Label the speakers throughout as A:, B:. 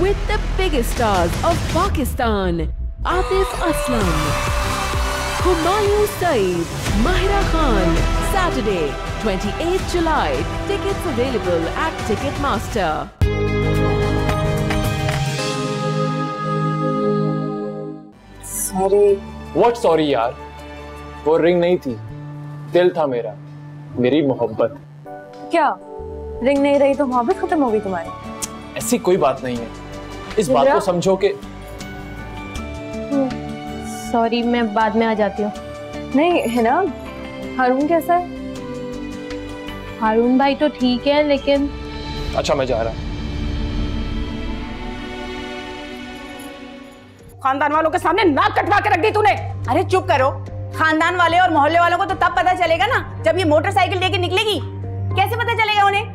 A: with the biggest stars of Pakistan Atif Aslam, Humayun Saeed, Mahira Khan. Saturday, 28th July. Tickets available at Ticketmaster.
B: Sorry
C: what sorry यार वो ring नहीं थी दिल था मेरा मेरी मोहब्बत
B: क्या रिंग नहीं रही तो मोहब्बत खत्म हो गई तुम्हारी
C: ऐसी कोई बात नहीं है इस बात को समझो कि
D: सॉरी मैं बाद में आ जाती हूँ।
B: नहीं है ना? हारून कैसा है?
D: हारून भाई तो ठीक है लेकिन
C: अच्छा मैं जा रहा
E: खानदान वालों के सामने नाक कटवा के रख दी तूने।
F: अरे चुप करो। खानदान वाले और मोहल्ले वालों को तो तब पता चलेगा ना जब ये मोटरसाइकिल लेके निकलेगी। कैसे पता चलेगा उन्हें?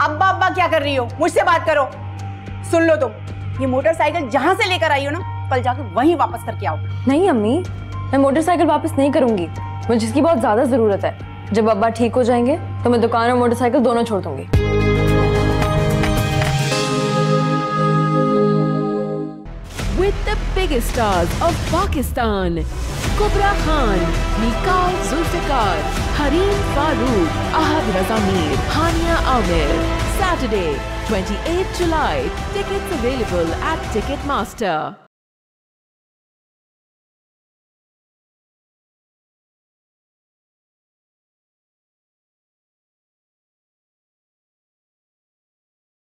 F: अब्बा अब्बा क्या कर रही हो? मुझसे बात करो। सुन लो तुम ये मोटरसाइकिल जहाँ से लेकर आई हो ना कल जाके वहीं वापस करके आओ
B: नहीं अम्मी मैं मोटरसाइकिल वापस नहीं करूँगी मुझे इसकी बहुत ज़्यादा ज़रूरत है जब अब्बा ठीक हो जाएँगे तो मैं दुकान और मोटरसाइकिल दोनों छोड़ दूँगी
A: with the biggest stars of Pakistan. Kubra Khan, Nikal Zulfikar, Harim Farooq, Ahad Razamir, Hania Amir. Saturday, 28th July. Tickets available at Ticketmaster.